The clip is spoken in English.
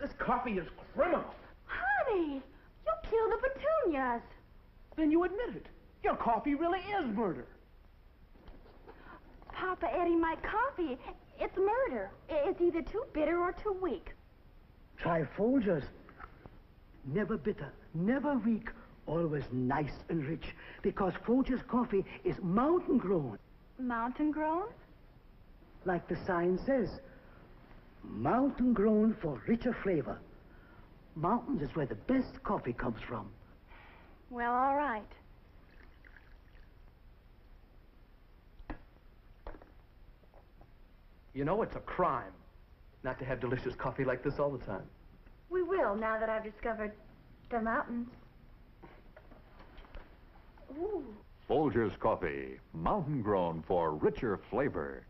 This coffee is criminal. Honey, you killed the petunias. Then you admit it. Your coffee really is murder. Papa Eddie, my coffee, it's murder. It's either too bitter or too weak. Try Folgers. Never bitter, never weak, always nice and rich. Because Folgers coffee is mountain grown. Mountain grown? Like the sign says. Mountain grown for richer flavor. Mountains is where the best coffee comes from. Well, all right. You know, it's a crime not to have delicious coffee like this all the time. We will now that I've discovered the mountains. Ooh. Folgers Coffee, mountain grown for richer flavor.